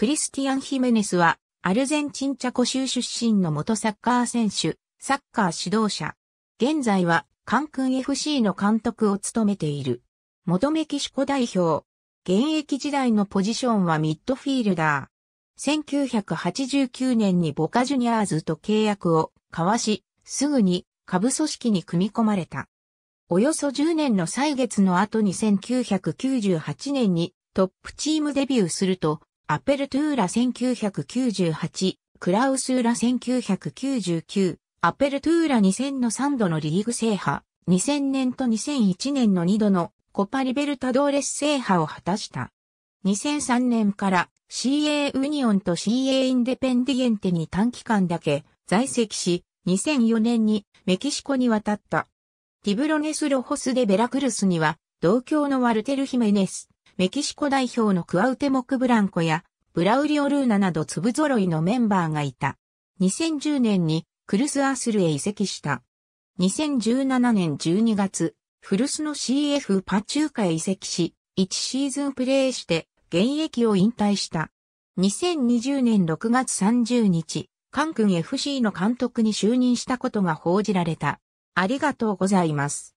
クリスティアン・ヒメネスは、アルゼンチンチャコ州出身の元サッカー選手、サッカー指導者。現在は、カンクン FC の監督を務めている。元メキシコ代表。現役時代のポジションはミッドフィールダー。1989年にボカジュニアーズと契約を交わし、すぐに下部組織に組み込まれた。およそ10年の歳月の後に1998年にトップチームデビューすると、アペルトゥーラ1998、クラウスーラ1999、アペルトゥーラ2000の3度のリーグ制覇、2000年と2001年の2度のコパリベルタドーレス制覇を果たした。2003年から CA ウニオンと CA インデペンディエンテに短期間だけ在籍し、2004年にメキシコに渡った。ティブロネスロホスでベラクルスには同郷のワルテル・ヒメネス、メキシコ代表のクアウテモク・ブランコやブラウリオ・ルーナなど粒揃いのメンバーがいた。2010年にクルスアースルへ移籍した。2017年12月、古巣の CF パチューカへ移籍し、1シーズンプレーして現役を引退した。2020年6月30日、カンクン FC の監督に就任したことが報じられた。ありがとうございます。